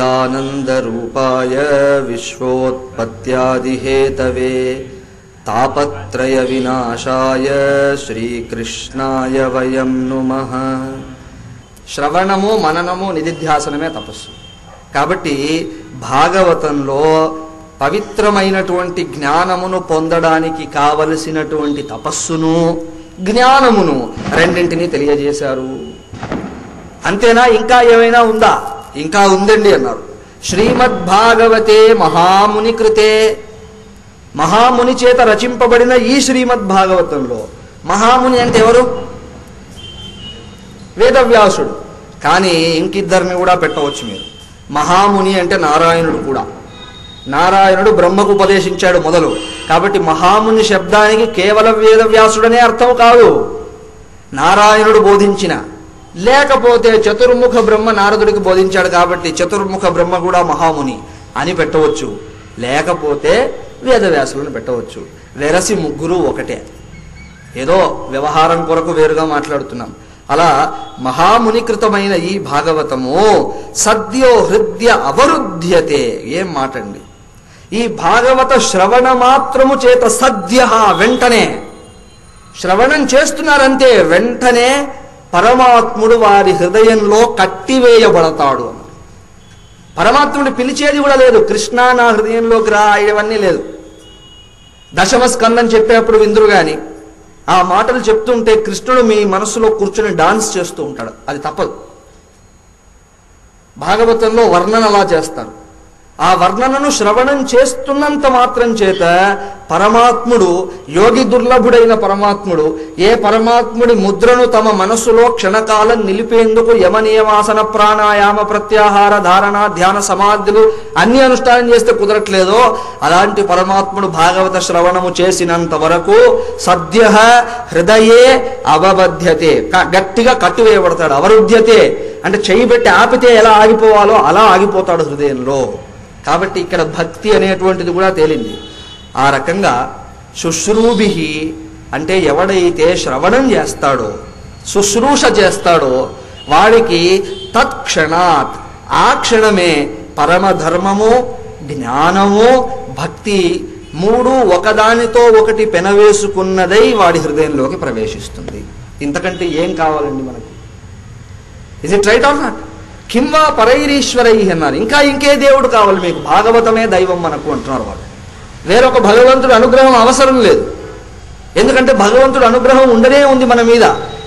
सच्चिदानन्दरूपाय विश्वोत्पत्त्यादिहेतवे तापत्रयविनाशाय శ్రీకృష్ణాయ వయం నుమః శ్రవణము మననము నిధిధ్యాసనమే తపస్సు కాబట్టి భాగవతంలో పవిత్రమైనటువంటి జ్ఞానమును పొందడానికి కావలసినటువంటి తపస్సును జ్ఞానమును రెండింటినీ తెలియజేశారు అంతేనా ఇంకా ఏమైనా ఉందా ఇంకా ఉందండి అన్నారు శ్రీమద్భాగవతే మహాముని కృతే మహాముని చేత రచింపబడిన ఈ శ్రీమద్భాగవతంలో మహాముని అంటే ఎవరు? వేదవ్యాసుడు. కానీ ఇంకిద్దరిని కూడా పెట్టవచ్చు మీరు. మహాముని అంటే నారాయణుడు కూడా. నారాయణుడు బ్రహ్మకు ఉపదేశించాడు మొదలు. కాబట్టి మహాముని శబ్దానికి కేవలం వేదవ్యాసుడనే అర్థం కాదు. నారాయణుడు బోధించిన లేకపోతే చతుర్ముఖ బ్రహ్మ నారదుడికి బోధించాడు కాబట్టి చతుర్ముఖ బ్రహ్మ కూడా మహాముని అని పెట్టవచ్చు. లేకపోతే వేదవ్యాసులను పెట్టవచ్చు. వెరసి ముగ్గురు ఒకటే. ఏదో వ్యవహారం కొరకు వేరుగా మాట్లాడుతున్నాం. అలా మహామునికృతమైన ఈ భాగవతము సద్యో హృదయ అవరుధ్యతే. ఏం మాటండి? ఈ భాగవత శ్రవణ మాత్రము చేత సద్య వెంటనే. శ్రవణం చేస్తున్నారంతే వెంటనే పరమాత్ముడు వారి హృదయంలో కట్టివేయబడతాడు అన్నారు పరమాత్ముడు పిలిచేది కూడా లేదు. కృష్ణ నా హృదయంలోకి రా ఇవన్నీ లేదు. దశమ స్కందం చెప్పేప్పుడు విందురు గాని ఆ మాటలు చెప్తుంటే కృష్ణుడు మీ మనసులో కూర్చుని డాన్స్ చేస్తూ ఉంటాడు. అది తప్పదు. భాగవతంలో వర్ణన అలా చేస్తారు. ఆ వర్ణనను శ్రవణం చేస్తున్నంత మాత్రం చేత పరమాత్ముడు యోగి దుర్లభుడైన పరమాత్ముడు ఏ పరమాత్ముడి ముద్రను తమ మనస్సులో క్షణకాలం నిలిపేందుకు యమనియమాసన ప్రాణాయామ ప్రత్యాహార ధారణ ధ్యాన సమాధులు అన్ని అనుష్ఠానం చేస్తే కుదరట్లేదో అలాంటి పరమాత్ముడు భాగవత శ్రవణము చేసినంత వరకు సద్య హృదయే అవబధ్యతే. గట్టిగా కట్టువేయబడతాడు అవరుధ్యతే. అంటే చేయి పెట్టి ఆపితే ఎలా ఆగిపోవాలో అలా ఆగిపోతాడు హృదయంలో. కాబట్టి ఇక్కడ భక్తి అనేటువంటిది కూడా తేలింది. ఆ రకంగా శుశ్రూభి అంటే ఎవడైతే శ్రవణం చేస్తాడో శుశ్రూష చేస్తాడో వాడికి తత్క్షణాత్ ఆ క్షణమే పరమధర్మము జ్ఞానము భక్తి మూడు ఒకదానితో ఒకటి పెనవేసుకున్నదై వాడి హృదయంలోకి ప్రవేశిస్తుంది. ఇంతకంటే ఏం కావాలండి మనకు? Is it right or not కింవా పరైరీశ్వరై అన్నారు. ఇంకా ఇంకే దేవుడు కావాలి మీకు. భాగవతమే దైవం మనకు అంటున్నారు వాళ్ళు. వేరొక భగవంతుడు అనుగ్రహం అవసరం లేదు. ఎందుకంటే భగవంతుడు అనుగ్రహం ఉండనే ఉంది మన మీద.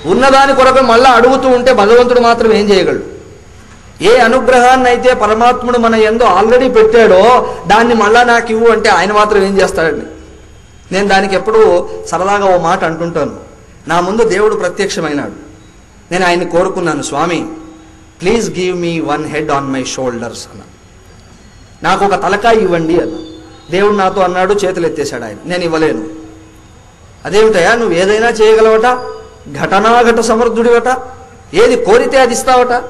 ఉన్నదాని కొరకు మళ్ళా అడుగుతూ ఉంటే భగవంతుడు మాత్రం ఏం చేయగలడు? ఏ అనుగ్రహాన్ని అయితే పరమాత్ముడు మన ఎందు ఆల్రెడీ పెట్టాడో దాన్ని మళ్ళా నాకు ఇవ్వు అంటే ఆయన మాత్రం ఏం చేస్తాడండి? నేను దానికి ఎప్పుడూ సరదాగా ఓ మాట అంటుంటాను. నా ముందు దేవుడు ప్రత్యక్షమైనాడు. నేను ఆయన్ని కోరుకున్నాను స్వామి. Please give me one head on my shoulders అన్న. నాకు ఒక తలకాయ ఇవ్వండి అన్న. దేవుడు నాతో అన్నాడు చేతులు ఎత్తేశాడు ఆయన. నేను ఇవ్వలేను. అదేమిటయా నువ్వు ఏదైనా చేయగలవట? ఘటనాఘట సమర్థుడివట? ఏది కోరితే అది ఇస్తావట?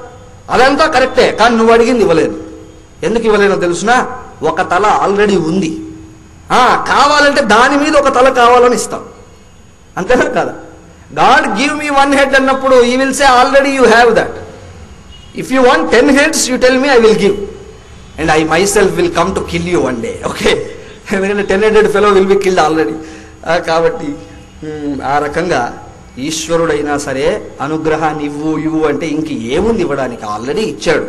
అదంతా కరెక్టే కానీ నువ్వు అడిగింది ఇవ్వలేదు. ఎందుకు ఇవ్వలేనో తెలుసునా? ఒక తల ఆల్రెడీ ఉంది. కావాలంటే దాని మీద ఒక తల కావాలని ఇస్తాం. అంతేనా కదా? God give me one head అన్నప్పుడు he will say already you have that if you want ten heads you tell me I will give and I myself will come to kill you one day okay ఎందుకంటే ten headed fellow will be killed already కాబట్టి ఆ రకంగా ఈశ్వరుడైనా సరే అనుగ్రహాన్ని ఇవ్వు ఇవ్వు అంటే ఇంక ఏముంది ఇవ్వడానికి? ఆల్రెడీ ఇచ్చాడు.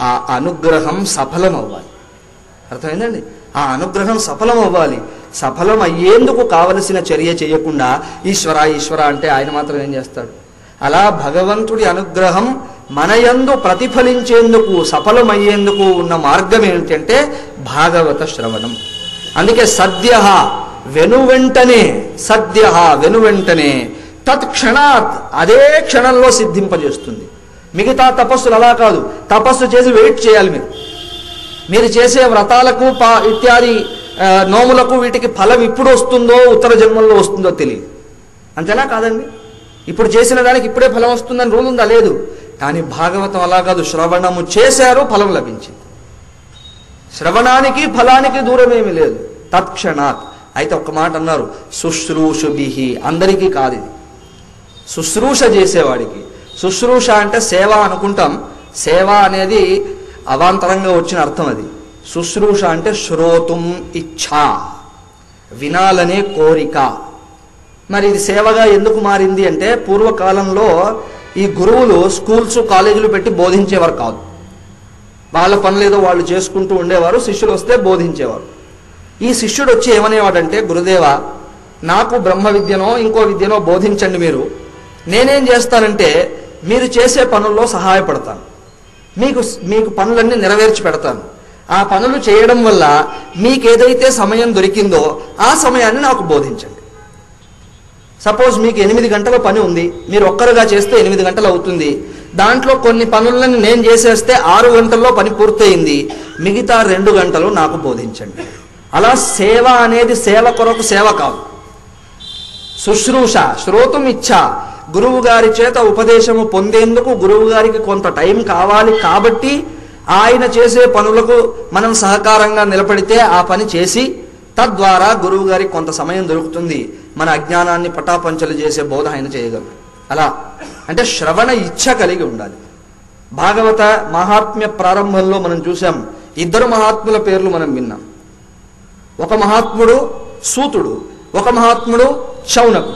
ఆ అనుగ్రహం సఫలం అవ్వాలి అర్థమైందండి? ఆ అనుగ్రహం సఫలం అవ్వాలి సఫలం అయ్యేందుకు కావలసిన చర్య చేయకుండా ఈశ్వర ఈశ్వర అంటే ఆయన మాత్రం ఏం చేస్తాడు? అలా భగవంతుడి అనుగ్రహం మనయందు ప్రతిఫలించేందుకు సఫలమయ్యేందుకు ఉన్న మార్గం ఏంటంటే భాగవత శ్రవణం. అందుకే సద్య వెనువెంటనే సద్య వెనువెంటనే తత్క్షణాత్ అదే క్షణంలో సిద్ధింపజేస్తుంది. మిగతా తపస్సులు అలా కాదు. తపస్సు చేసి వెయిట్ చేయాలి మీరు. మీరు చేసే వ్రతాలకు పా ఇత్యాది నోములకు వీటికి ఫలం ఇప్పుడు వస్తుందో ఉత్తర జన్మల్లో వస్తుందో తెలియదు. అంతేనా కాదండి? ఇప్పుడు చేసిన దానికి ఇప్పుడే ఫలం వస్తుందని రూల్ ఉందా? లేదు. కానీ భాగవతం అలా కాదు. శ్రవణము చేశారు ఫలం లభించింది. శ్రవణానికి ఫలానికి దూరం ఏమీ లేదు. తత్క్షణాత్. అయితే ఒక మాట అన్నారు. శుశ్రూషుభిహి. అందరికీ కాదు ఇది. శుశ్రూష చేసేవాడికి. శుశ్రూష అంటే సేవ అనుకుంటాం. సేవ అనేది అవాంతరంగా వచ్చిన అర్థం అది. శుశ్రూష అంటే శ్రోతుం ఇచ్ఛా వినాలనే కోరిక. మరి ఇది సేవగా ఎందుకు మారింది అంటే పూర్వకాలంలో ఈ గురువులు స్కూల్స్ కాలేజీలు పెట్టి బోధించేవారు కాదు. వాళ్ళ పనులేదో వాళ్ళు చేసుకుంటూ ఉండేవారు శిష్యులు వస్తే బోధించేవారు. ఈ శిష్యుడు వచ్చి ఏమనేవాడంటే గురుదేవ నాకు బ్రహ్మ విద్యనో ఇంకో విద్యనో బోధించండి మీరు. నేనేం చేస్తానంటే మీరు చేసే పనుల్లో సహాయపడతాను. మీకు మీకు పనులన్నీ నెరవేర్చి పెడతాను. ఆ పనులు చేయడం వల్ల మీకు ఏదైతే సమయం దొరికిందో ఆ సమయాన్ని నాకు బోధించండి. సపోజ్ మీకు ఎనిమిది గంటల పని ఉంది మీరు ఒక్కరుగా చేస్తే ఎనిమిది గంటలు అవుతుంది. దాంట్లో కొన్ని పనులను నేను చేసేస్తే ఆరు గంటల్లో పని పూర్తయింది. మిగతా రెండు గంటలు నాకు బోధించండి. అలా సేవ అనేది సేవ కొరకు సేవ కాదు. శుశ్రూష శ్రోతం ఇచ్చా గురువు గారి చేత ఉపదేశము పొందేందుకు గురువు గారికి కొంత టైం కావాలి కాబట్టి ఆయన చేసే పనులకు మనం సహకారంగా నిలబడితే ఆ పని చేసి తద్వారా గురువు గారికి కొంత సమయం దొరుకుతుంది. మన అజ్ఞానాన్ని పటాపంచలు చేసే బోధ ఆయన చేయగలరు అలా. అంటే శ్రవణ ఇచ్ఛ కలిగి ఉండాలి. భాగవత మహాత్మ్య ప్రారంభంలో మనం చూసాం ఇద్దరు మహాత్ముల పేర్లు మనం విన్నాం. ఒక మహాత్ముడు సూతుడు ఒక మహాత్ముడు శౌనకుడు.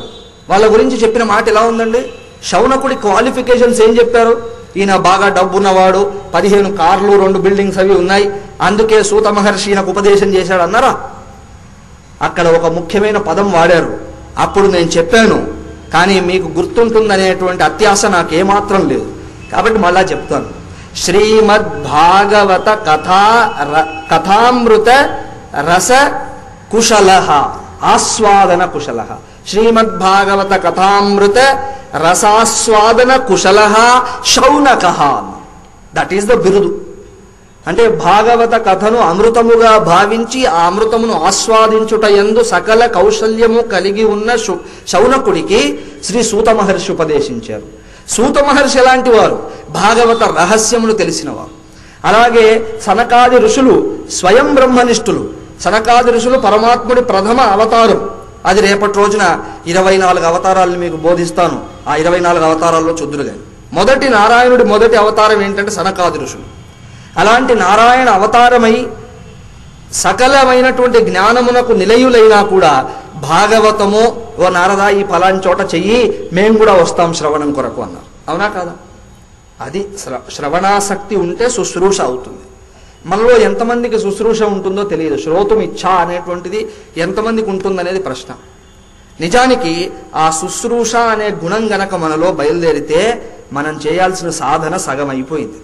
వాళ్ళ గురించి చెప్పిన మాట ఎలా ఉందండి? శౌనకుడి క్వాలిఫికేషన్స్ ఏం చెప్పారు? ఈయన బాగా డబ్బున్నవాడు పదిహేను కార్లు రెండు బిల్డింగ్స్ అవి ఉన్నాయి. అందుకే సూత మహర్షి ఈయనకు ఉపదేశం చేశాడు అన్నారా? అక్కడ ఒక ముఖ్యమైన పదం వాడారు. అప్పుడు నేను చెప్పాను కానీ మీకు గుర్తుంటుందనేటువంటి అత్యాశ నాకు ఏమాత్రం లేదు. కాబట్టి మళ్ళా చెప్తాను. శ్రీమద్ భాగవత కథా ర- కథామృత రస కుశల ఆస్వాదన కుశల శ్రీమద్ భాగవత కథామృత రసాస్వాదన కుశల శౌనక దట్ ఈస్ ద బిరుదు అంటే భాగవత కథను అమృతముగా భావించి ఆ అమృతమును ఆస్వాదించుట ఎందు సకల కౌశల్యము కలిగి ఉన్న శౌనకుడికి శ్రీ సూత మహర్షి ఉపదేశించారు. సూత మహర్షి ఎలాంటి వారు? భాగవత రహస్యములు తెలిసినవారు. అలాగే సనకాది ఋషులు స్వయం బ్రహ్మనిష్ఠులు. సనకాది ఋషులు పరమాత్ముడి ప్రథమ అవతారం. అది రేపటి రోజున ఇరవై నాలుగు అవతారాలను మీకు బోధిస్తాను. ఆ ఇరవై నాలుగు అవతారాల్లో చుద్దురు మొదటి నారాయణుడి మొదటి అవతారం ఏంటంటే సనకాది ఋషులు. అలాంటి నారాయణ అవతారమై సకలమైనటువంటి జ్ఞానమునకు నిలయులైనా కూడా భాగవతము ఓ నారదా ఈ ఫలాని చోట చెయ్యి మేము కూడా వస్తాం శ్రవణం కొరకు అన్నారు. అవునా కాదా? అది శ్ర శ్రవణాసక్తి ఉంటే శుశ్రూష అవుతుంది. మనలో ఎంతమందికి శుశ్రూష ఉంటుందో తెలియదు. శ్రోతం ఇచ్చా అనేటువంటిది ఎంతమందికి ఉంటుందనేది ప్రశ్న. నిజానికి ఆ శుశ్రూష అనే గుణం గనక మనలో బయలుదేరితే మనం చేయాల్సిన సాధన సగం అయిపోయింది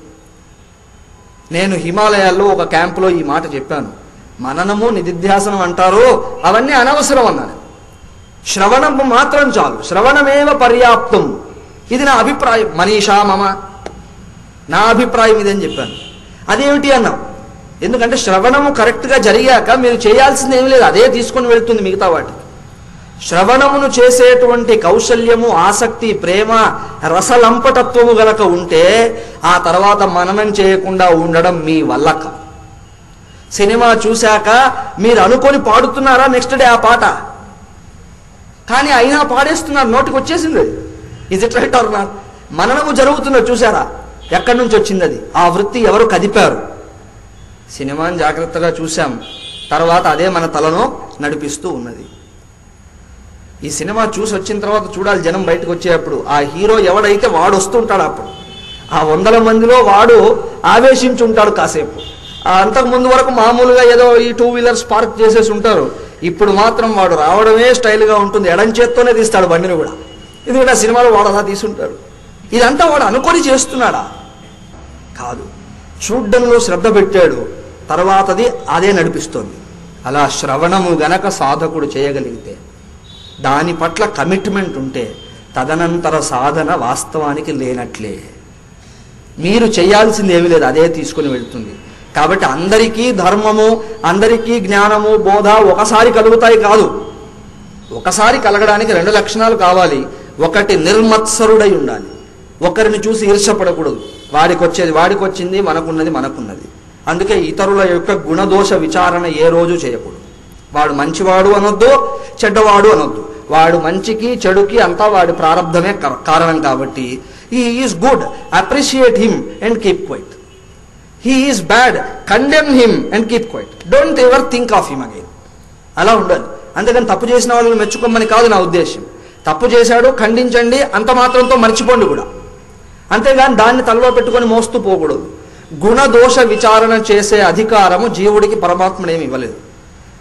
నేను హిమాలయాల్లో ఒక క్యాంపులో ఈ మాట చెప్పాను. మననము నిధిధ్యాసనం అంటారు అవన్నీ అనవసరం అన్నాను శ్రవణం మాత్రం చాలు. శ్రవణమేవ పర్యాప్తం? ఇది నా అభిప్రాయం. మనీషా మమ. నా అభిప్రాయం ఇదని చెప్పాను. అదేమిటి అన్నాం ఎందుకంటే శ్రవణము కరెక్ట్గా జరిగాక మీరు చేయాల్సింది ఏమి లేదు. అదే తీసుకొని వెళ్తుంది మిగతా వాటికి. శ్రవణమును చేసేటువంటి కౌశల్యము ఆసక్తి ప్రేమ రసలంపటత్వము గనక ఉంటే ఆ తర్వాత మననం చేయకుండా ఉండడం మీ వల్ల సినిమా చూశాక మీరు అనుకొని పాడుతున్నారా నెక్స్ట్ డే ఆ పాట? కానీ అయినా పాడేస్తున్నారు నోటికి వచ్చేసింది. ఇది రైట్ ఆర్ నాట్ మననము జరుగుతుందో చూసారా ఎక్కడి నుంచి వచ్చింది అది ఆ వృత్తి ఎవరు కదిపారు? సినిమాని జాగ్రత్తగా చూశాం. తర్వాత అదే మన తలను నడిపిస్తూ ఉన్నది. ఈ సినిమా చూసి వచ్చిన తర్వాత చూడాలి జనం బయటకు వచ్చేటప్పుడు. ఆ హీరో ఎవడైతే వాడు వస్తుంటాడు అప్పుడు. ఆ వందల మందిలో వాడు ఆవేశించి ఉంటాడు కాసేపు. అంతకుముందు అంతకు ముందు వరకు మామూలుగా ఏదో ఈ టూ వీలర్స్ పార్క్ చేసేసి ఉంటారు. ఇప్పుడు మాత్రం వాడు రావడమే స్టైల్గా ఉంటుంది. ఎడం చేత్తోనే తీస్తాడు బండిని కూడా. ఎందుకంటే ఆ సినిమాలో వాడు అలా తీసుంటాడు. ఇదంతా వాడు అనుకొని చేస్తున్నాడా? కాదు. చూడ్డంలో శ్రద్ధ పెట్టాడు. తర్వాతది అదే నడిపిస్తోంది. అలా శ్రవణము గనక సాధకుడు చేయగలిగితే దాని పట్ల కమిట్మెంట్ ఉంటే తదనంతర సాధన వాస్తవానికి లేనట్లే. మీరు చేయాల్సింది ఏమీ లేదు అదే తీసుకుని వెళ్తుంది. కాబట్టి అందరికీ ధర్మము అందరికీ జ్ఞానము బోధ ఒకసారి కలుగుతాయి కాదు. ఒకసారి కలగడానికి రెండు లక్షణాలు కావాలి. ఒకటి నిర్మత్సరుడై ఉండాలి. ఒకరిని చూసి ఈర్షపడకూడదు వాడికి వచ్చేది వాడికి వచ్చింది మనకున్నది మనకున్నది. అందుకే ఇతరుల యొక్క గుణదోష విచారణ ఏ రోజు చేయకూడదు. వాడు మంచివాడు అనొద్దు చెడ్డవాడు అనొద్దు. వాడు మంచికి చెడుకి అంతా వాడి ప్రారంధమే కారణం కాబట్టి ఈ is good appreciate him and keep quiet he is bad condemn him and keep quiet don't ever think of him again అలా ఉండదు. అంతేగాని తప్పు చేసిన వాళ్ళని మెచ్చుకోమని కాదు నా ఉద్దేశం. తప్పు చేశాడు ఖండించండి అంత మాత్రంతో మర్చిపోండి కూడా. అంతేగాని దాన్ని తలలో పెట్టుకొని మోస్తూ పోకూడదు. గుణదోష విచారణ చేసే అధికారము జీవుడికి పరమాత్మనేమి ఇవ్వలేదు.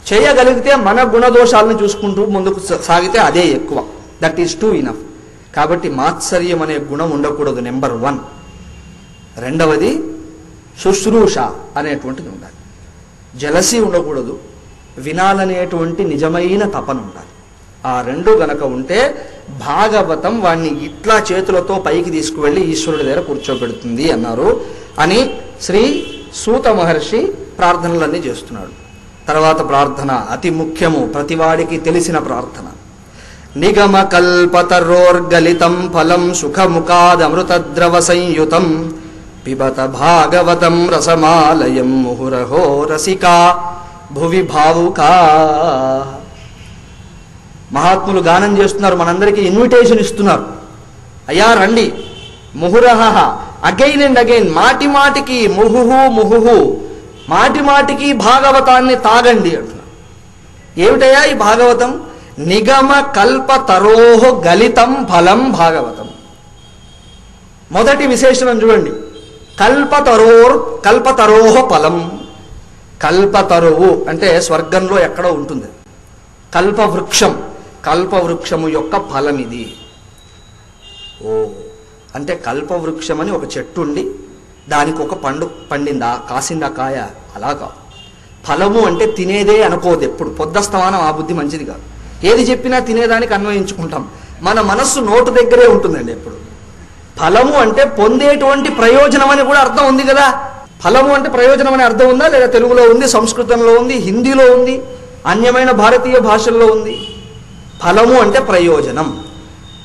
చేయగలిగితే మన గుణదోషాలను చూసుకుంటూ ముందుకు సాగితే అదే ఎక్కువ. దట్ ఈస్ టూ ఇనఫ్ కాబట్టి మాత్సర్యం అనే గుణం ఉండకూడదు నెంబర్ వన్ రెండవది శుశ్రూష అనేటువంటిది ఉండాలి. జలసి ఉండకూడదు వినాలనేటువంటి నిజమైన తపన ఉండాలి. ఆ రెండు గనక ఉంటే భాగవతం వాణ్ణి ఇట్లా చేతులతో పైకి తీసుకువెళ్ళి ఈశ్వరుడి దగ్గర కూర్చోబెడుతుంది అన్నారు అని శ్రీ సూత మహర్షి ప్రార్థనలన్నీ చేస్తున్నాడు. తర్వాత ప్రార్థన అతి ముఖ్యము ప్రతివాడికి తెలిసిన ప్రార్థన. నిగమ కల్పతరోర్గలితం ఫలం సుఖముఖాదమృతద్రవ సంయుతం పిబత భాగవతం రసమాలయం ముహురహో రసికా భువి భావుకా. మహాత్ములు గానం చేస్తున్నారు మనందరికీ ఇన్విటేషన్ ఇస్తున్నారు. అయ్యా రండి. ముహురహ అగైన్ అండ్ అగైన్ మాటి మాటికి ముహుహు ముహుహు. మాటి మాటికి భాగవతాన్ని తాగండి అంటున్నారు ఏమిటయ్యా ఈ భాగవతం? నిగమ కల్ప తరోహ గలితం ఫలం భాగవతం. మొదటి విశేషణం చూడండి. కల్పతరోర్ కల్పతరోహ ఫలం. కల్పతరువు అంటే స్వర్గంలో ఎక్కడో ఉంటుంది. కల్పవృక్షం కల్పవృక్షము యొక్క ఫలం ఇది ఓ అంటే కల్పవృక్షం అని ఒక చెట్టు ఉండి దానికి ఒక పండు పండిందా కాసిందా కాయ? అలా కాదు ఫలము అంటే తినేదే అనుకోదు ఎప్పుడు. పొద్దస్తమానం ఆ బుద్ధి మంచిది కాదు. ఏది చెప్పినా తినేదానికి అన్వయించుకుంటాం. మన మనస్సు నోటు దగ్గరే ఉంటుందండి ఎప్పుడు. ఫలము అంటే పొందేటువంటి ప్రయోజనం అని కూడా అర్థం ఉంది కదా. ఫలము అంటే ప్రయోజనం అనే అర్థం ఉందా? లేదా తెలుగులో ఉంది సంస్కృతంలో ఉంది హిందీలో ఉంది అన్యమైన భారతీయ భాషల్లో ఉంది? ఫలము అంటే ప్రయోజనం.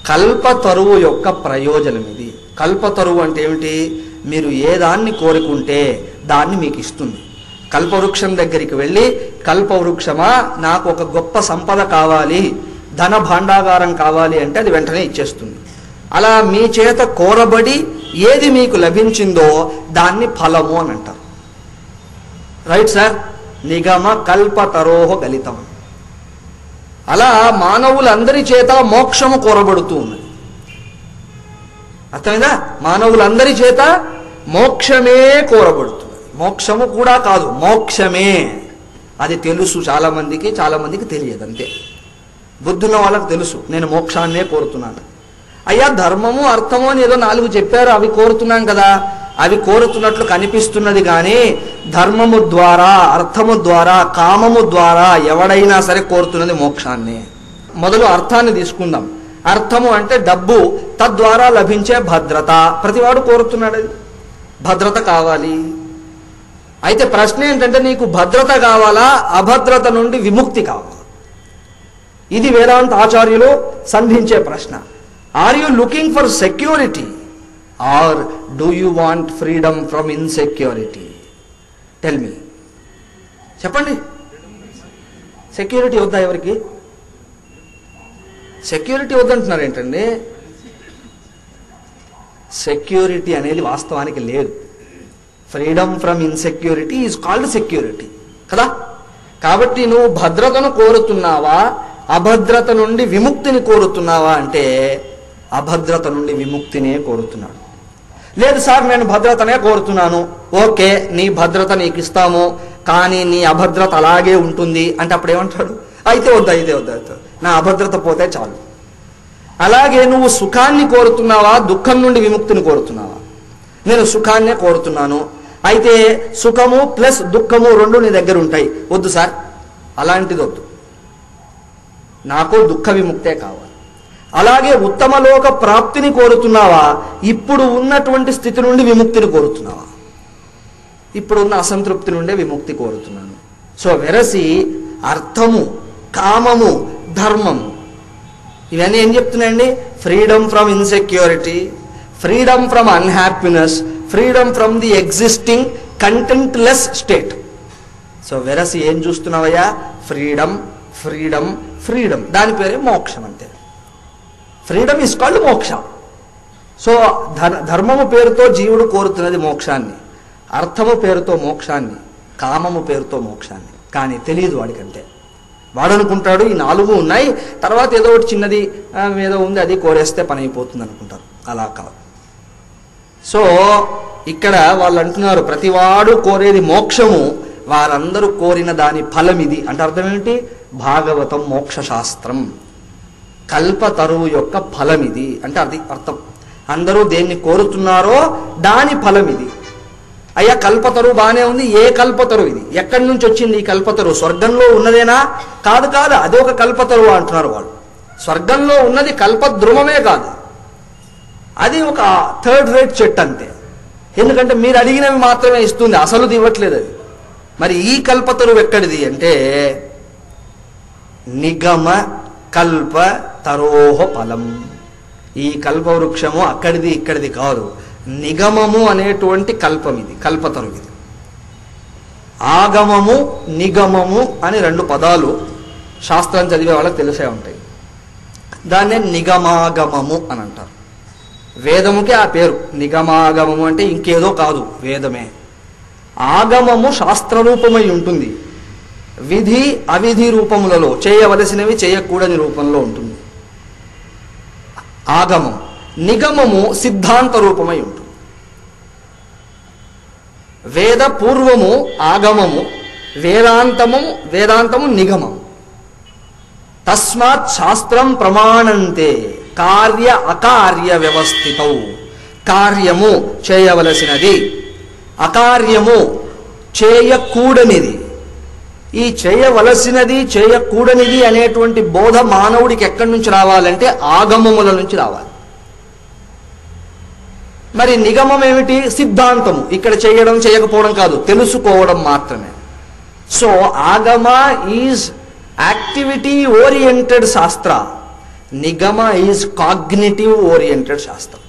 కల్పతరువు యొక్క ప్రయోజనం ఇది కల్పతరువు అంటే ఏమిటి? మీరు ఏ దాన్ని కోరుకుంటే దాన్ని మీకు ఇస్తుంది. కల్పవృక్షం దగ్గరికి వెళ్ళి కల్పవృక్షమా నాకు ఒక గొప్ప సంపద కావాలి ధన భాండాగారం కావాలి అంటే అది వెంటనే ఇచ్చేస్తుంది. అలా మీ చేత కోరబడి ఏది మీకు లభించిందో దాన్ని ఫలము అని అంటారు. రైట్ సార్ నిగమ కల్పతరోహ గలితం అలా మానవులందరి చేత మోక్షము కోరబడుతూ ఉన్నది. అర్థమైందా? మానవులందరి చేత మోక్షమే కోరబడుతుంది మోక్షము కూడా కాదు మోక్షమే. అది తెలుసు చాలామందికి చాలామందికి తెలియదు అంతే. బుద్ధున్న వాళ్ళకి తెలుసు నేను మోక్షాన్నే కోరుతున్నాను. అయ్యా ధర్మము అర్థము అని ఏదో నాలుగు చెప్పారు అవి కోరుతున్నాం కదా. అవి కోరుతున్నట్లు కనిపిస్తున్నది కానీ ధర్మము ద్వారా అర్థము ద్వారా కామము ద్వారా ఎవడైనా సరే కోరుతున్నది మోక్షాన్ని. మొదలు అర్థాన్ని తీసుకుందాం. అర్థము అంటే డబ్బు. తద్వారా లభించే భద్రత. ప్రతివాడు కోరుతున్నాడు అది. భద్రత కావాలి. అయితే ప్రశ్న ఏంటంటే నీకు భద్రత కావాలా? అభద్రత నుండి విముక్తి కావాలా? ఇది వేదాంత ఆచార్యులు సంధించే ప్రశ్న. Are you looking for security or do you want freedom from insecurity tell me చెప్పండి. సెక్యూరిటీ వద్దా ఎవరికి? సెక్యూరిటీ వద్దంటున్నారు ఏంటండి సెక్యూరిటీ అనేది వాస్తవానికి లేదు. Freedom from insecurity is called security కదా? కాబట్టి నువ్వు భద్రతను కోరుతున్నావా? అభద్రత నుండి విముక్తిని కోరుతున్నావా అంటే అభద్రత నుండి విముక్తినే కోరుతున్నాడు. లేదు సార్ నేను భద్రతనే కోరుతున్నాను. ఓకే నీ భద్రత నీకు ఇస్తాము. కానీ నీ అభద్రత అలాగే ఉంటుంది అంటే అప్పుడు ఏమంటాడు? అయితే వద్దా అయితే వద్దా అయితే నా అభద్రత పోతే చాలు. అలాగే నువ్వు సుఖాన్ని కోరుతున్నావా దుఃఖం నుండి విముక్తిని కోరుతున్నావా? నేను సుఖాన్నే కోరుతున్నాను. అయితే సుఖము ప్లస్ దుఃఖము రెండు నీ దగ్గర ఉంటాయి. వద్దు సార్ అలాంటిది వద్దు. నాకు దుఃఖ విముక్తే కావాలి. అలాగే ఉత్తమలోక ప్రాప్తిని కోరుతున్నావా? ఇప్పుడు ఉన్నటువంటి స్థితి నుండి విముక్తిని కోరుతున్నావా? ఇప్పుడున్న అసంతృప్తి నుండే విముక్తి కోరుతున్నాను. సో వెరసి అర్థము కామము ధర్మము ఇవన్నీ ఏం చెప్తున్నాయండి? Freedom from insecurity freedom from unhappiness freedom from the existing contentless state so వెరస్ ఏం చూస్తున్నావయ్యా? ఫ్రీడమ్ ఫ్రీడమ్ ఫ్రీడమ్ దాని పేరే మోక్షం అంతే. ఫ్రీడమ్ ఇస్ కాల్డ్ మోక్ష. సో ధన ధర్మము పేరుతో జీవుడు కోరుతున్నది మోక్షాన్ని. అర్థము పేరుతో మోక్షాన్ని కామము పేరుతో మోక్షాన్ని. కానీ తెలియదు వాడికంటే. వాడనుకుంటాడు. ఈ నాలుగు ఉన్నాయి. తర్వాత ఏదో ఒకటి చిన్నది ఏదో ఉంది అది కోరేస్తే పని అయిపోతుంది అనుకుంటారు అలా కాదు సో ఇక్కడ వాళ్ళు అంటున్నారు ప్రతివాడు కోరేది మోక్షము వారందరూ కోరిన దాని ఫలం ఇది అంటే అర్థం ఏమిటి? భాగవతం మోక్ష శాస్త్రం కల్పతరువు యొక్క ఫలం ఇది అంటే అది అర్థం. అందరూ దేన్ని కోరుతున్నారో దాని ఫలం ఇది అయ్యా కల్పతరు బాగానే ఉంది. ఏ కల్పతరు ఇది? ఎక్కడి నుంచి వచ్చింది ఈ కల్పతరు? స్వర్గంలో ఉన్నదేనా? కాదు కాదు. అదే ఒక అంటున్నారు వాళ్ళు. స్వర్గంలో ఉన్నది కల్పద్రుమమే కాదు. అది ఒక థర్డ్ రేట్ చెట్టు అంతే. ఎందుకంటే మీరు అడిగినవి మాత్రమే ఇస్తుంది. అసలు ఇవ్వట్లేదు అది. మరి ఈ కల్పతరువు ఎక్కడిది అంటే నిగమ కల్ప తరోహ ఫలం. ఈ కల్పవృక్షము అక్కడిది ఇక్కడిది కాదు. నిగమము అనేటువంటి కల్పం ఇది కల్పతరు ఇది. ఆగమము నిగమము అని రెండు పదాలు శాస్త్రం చదివే వాళ్ళకి తెలిసే ఉంటాయి. దాన్నే నిగమాగమము అని అంటారు. వేదముకి ఆ పేరు నిగమాగమము అంటే ఇంకేదో కాదు వేదమే. ఆగమము శాస్త్రరూపమై ఉంటుంది. విధి అవిధి రూపములలో చేయవలసినవి చేయకూడని రూపంలో ఉంటుంది. ఆగమం. నిగమము సిద్ధాంత రూపమై ఉంటుంది వేద పూర్వము ఆగమము వేదాంతము వేదాంతము నిగమము. తస్మాత్ శాస్త్రం ప్రమాణంతే కార్య అకార్య వ్యవస్థితౌ. కార్యము చేయవలసినది. అకార్యము చేయకూడనిది. ఈ చేయవలసినది చేయకూడనిది అనేటువంటి బోధ మానవుడికి ఎక్కడి నుంచి రావాలంటే ఆగమముల నుంచి రావాలి. మరి నిగమం ఏమిటి? సిద్ధాంతము. ఇక్కడ చేయడం చేయకపోవడం కాదు. తెలుసుకోవడం మాత్రమే. So Agama is activity oriented శాస్త్ర. నిగమ ఈజ్ కాగ్నిటివ్ ఓరియంటెడ్ శాస్త్రం.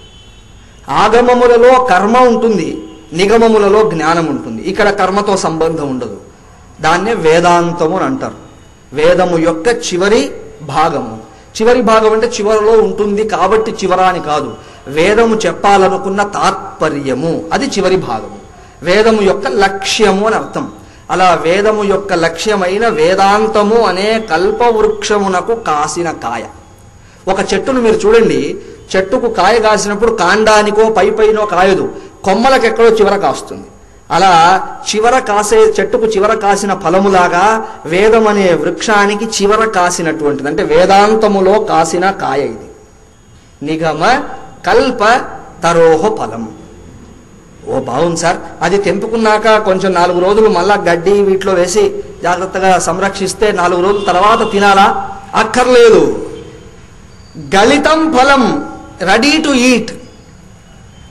ఆగమములలో కర్మ ఉంటుంది. నిగమములలో జ్ఞానం ఉంటుంది. ఇక్కడ కర్మతో సంబంధం ఉండదు. దాన్నే వేదాంతము అని అంటారు. వేదము యొక్క చివరి భాగము. చివరి భాగం అంటే చివరిలో ఉంటుంది కాబట్టి చివరా అని కాదు. వేదము చెప్పాలనుకున్న తాత్పర్యము. అది చివరి భాగము. వేదము యొక్క లక్ష్యము అని అర్థం. అలా వేదము యొక్క లక్ష్యమైన వేదాంతము అనే కల్పవృక్షమునకు కాసిన కాయ. ఒక చెట్టును మీరు చూడండి. చెట్టుకు కాయ కాసినప్పుడు కాండానికో పై పైనో కాయదు. కొమ్మలకు ఎక్కడో చివర కాస్తుంది. అలా చివర కాసే చెట్టుకు చివర కాసిన ఫలములాగా వేదం అనే వృక్షానికి చివర కాసినటువంటిది. అంటే వేదాంతములో కాసిన కాయ ఇది. నిగమ కల్ప తరోహ ఫలం. ఓ బాగుంది సార్. అది తెంపుకున్నాక కొంచెం నాలుగు రోజులు మళ్ళా గడ్డి వీటిలో వేసి జాగ్రత్తగా సంరక్షిస్తే నాలుగు రోజుల తర్వాత తినాలా? అక్కర్లేదు. గళితం ఫలం రెడీ టు ఈట్.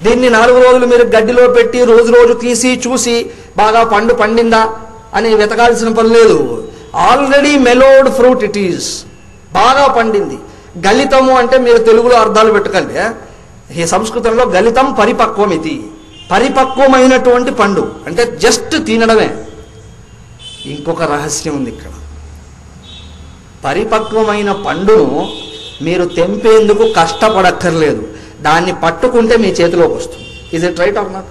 దీన్ని నాలుగు రోజులు మీరు గడ్డిలో పెట్టి రోజు రోజు తీసి చూసి బాగా పండు పండిందా అని వెతకాల్సిన పని లేదు. Already mellowed fruit it is. బాగా పండింది. గళితము అంటే మీరు తెలుగులో అర్థాలు పెట్టుకోండి. సంస్కృతంలో గలితం పరిపక్వం ఇది పరిపక్వమైనటువంటి పండు. అంటే జస్ట్ తినడమే. ఇంకొక రహస్యం ఉంది ఇక్కడ. పరిపక్వమైన పండును మీరు తెంపేందుకు కష్టపడక్కర్లేదు. దాన్ని పట్టుకుంటే మీ చేతిలోకి వస్తుంది. ఇది ట్రైట్ రైట్ ఆర్ నాట్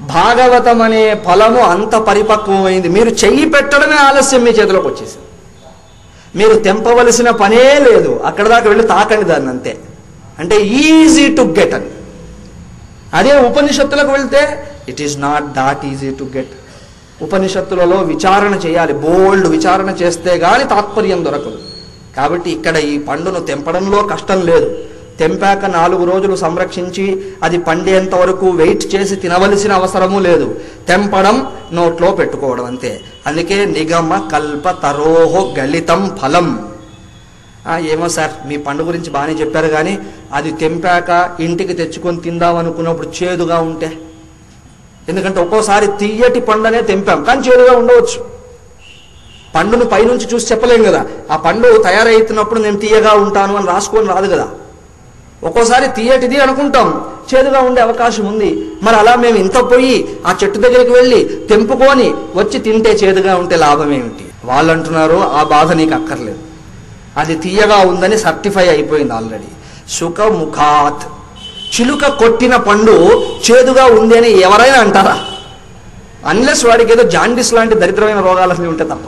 భాగవతం అనే ఫలము అంత పరిపక్వమైంది. మీరు చెయ్యి పెట్టడమే ఆలస్యం మీ చేతిలోకి వచ్చేసింది. మీరు తెంపవలసిన పనే లేదు. అక్కడ దాకా వెళ్ళి తాకండి దాన్ని అంతే. అంటే ఈజీ టు గెట్ అని. అదే ఉపనిషత్తులకు వెళ్తే it is not that easy to get ఉపనిషత్తులలో విచారణ చేయాలి బోల్డ్ విచారణ చేస్తే గాని తాత్పర్యం దొరకదు. కాబట్టి ఇక్కడ ఈ పండును తెంపడంలో కష్టం లేదు. తెంపాక నాలుగు రోజులు సంరక్షించి అది పండేంత వరకు వెయిట్ చేసి తినవలసిన అవసరము లేదు. తెంపడం నోట్లో పెట్టుకోవడం అంతే. అందుకే నిగమ కల్ప తరోహో గళితం ఫలం. ఏమో సార్ మీ పండు గురించి బాగానే చెప్పారు కానీ అది తెంపాక ఇంటికి తెచ్చుకొని తిందాం అనుకున్నప్పుడు చేదుగా ఉంటే. ఎందుకంటే ఒక్కోసారి తీయటి పండునే తెంపాం కానీ చేదుగా ఉండవచ్చు. పండును పైనుంచి చూసి చెప్పలేం కదా. ఆ పండు తయారవుతున్నప్పుడు నేను తీయగా ఉంటాను అని రాసుకొని రాదు కదా. ఒక్కోసారి తీయటిది అనుకుంటాం చేదుగా ఉండే అవకాశం ఉంది. మరి అలా మేము ఇంత పోయి ఆ చెట్టు దగ్గరికి వెళ్ళి తెంపుకొని వచ్చి తింటే చేదుగా ఉంటే లాభం ఏమిటి? వాళ్ళు అంటున్నారు ఆ బాధ నీకు అక్కర్లేదు. అది తీయగా ఉందని సర్టిఫై అయిపోయింది ఆల్రెడీ సుఖముఖాత్ చిలుక కొట్టిన పండు చేదుగా ఉంది అని ఎవరైనా అంటారా? అన్లెస్ వాడికి ఏదో జాండిస్ లాంటి దరిద్రమైన రోగాలు అసలు ఉంటే తప్ప.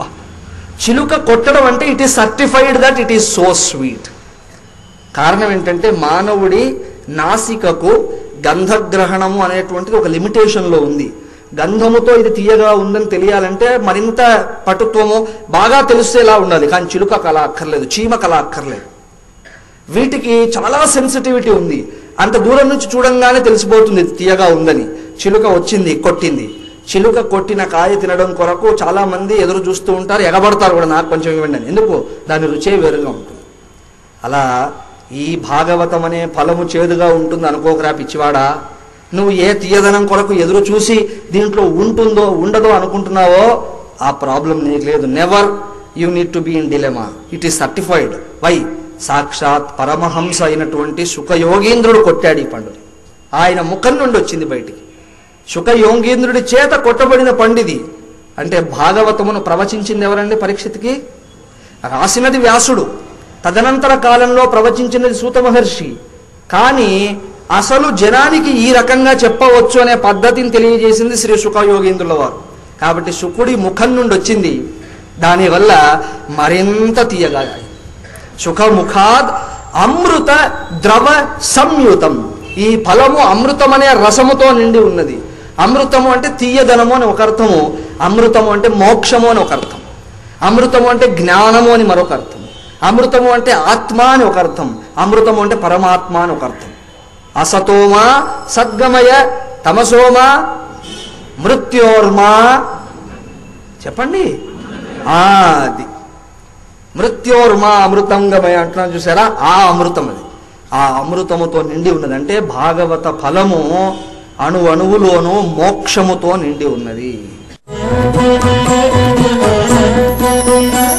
చిలుక కొట్టడం అంటే it is certified that it is so sweet కారణం ఏంటంటే మానవుడి నాసికకు గంధగ్రహణము అనేటువంటిది ఒక లిమిటేషన్లో ఉంది. గంధముతో ఇది తీయగా ఉందని తెలియాలంటే మరింత పటుత్వము బాగా తెలిసేలా ఉండాలి. కానీ చిలుక కళ అక్కర్లేదు చీమ కళ అక్కర్లేదు. వీటికి చాలా సెన్సిటివిటీ ఉంది. అంత దూరం నుంచి చూడంగానే తెలిసిపోతుంది తీయగా ఉందని. చిలుక వచ్చింది కొట్టింది. చిలుక కొట్టిన కాయ తినడం కొరకు చాలా మంది ఎదురు చూస్తూ ఉంటారు ఎగబడతారు కూడా నాకు కొంచెం ఇవ్వండి అని. ఎందుకు? దాని రుచే వేరుగా ఉంటుంది. అలా ఈ భాగవతం అనే ఫలము చేదుగా ఉంటుంది అనుకోకరా పిచ్చివాడా? నువ్వు ఏ తీయదనం కొరకు ఎదురు చూసి దీంట్లో ఉంటుందో ఉండదో అనుకుంటున్నావో ఆ ప్రాబ్లం నీకు లేదు. Never you need to be in dilemma it is certified by సాక్షాత్ పరమహంస అయినటువంటి సుఖయోగీంద్రుడు కొట్టాడు ఈ పండుని. ఆయన ముఖం నుండి వచ్చింది బయటికి. సుఖయోగీంద్రుడి చేత కొట్టబడిన పండిది. అంటే భాగవతమును ప్రవచించింది ఎవరండి పరీక్షిత్కి? రాసినది వ్యాసుడు. తదనంతర కాలంలో ప్రవచించినది సూత మహర్షి. కానీ అసలు జనానికి ఈ రకంగా చెప్పవచ్చు అనే పద్ధతిని తెలియజేసింది శ్రీ సుఖయోగేంద్రుల వారు కాబట్టి శుకుడి ముఖం నుండి వచ్చింది. దానివల్ల మరింత తీయగా సుఖముఖాద్ అమృత ద్రవ సంయుతం. ఈ ఫలము అమృతం అనే రసముతో నిండి ఉన్నది. అమృతము అంటే తీయదనము అని ఒక అర్థము. అమృతము అంటే మోక్షము అని ఒక అర్థం. అమృతము అంటే జ్ఞానము అని మరొక అర్థం. అమృతము అంటే ఆత్మ అని ఒక అర్థం. అమృతము అంటే పరమాత్మ అని ఒక అర్థం. అసతోమా సద్గమయ తమసోమా మృత్యోర్మా. చెప్పండి. అది. మృత్యోర్మా అమృతంగమయ అంటున్నాను చూసారా? ఆ అమృతం అది. ఆ అమృతముతో నిండి ఉన్నది. అంటే భాగవత ఫలము అణు అణువులోనూ మోక్షముతో నిండి ఉన్నది. Thank you.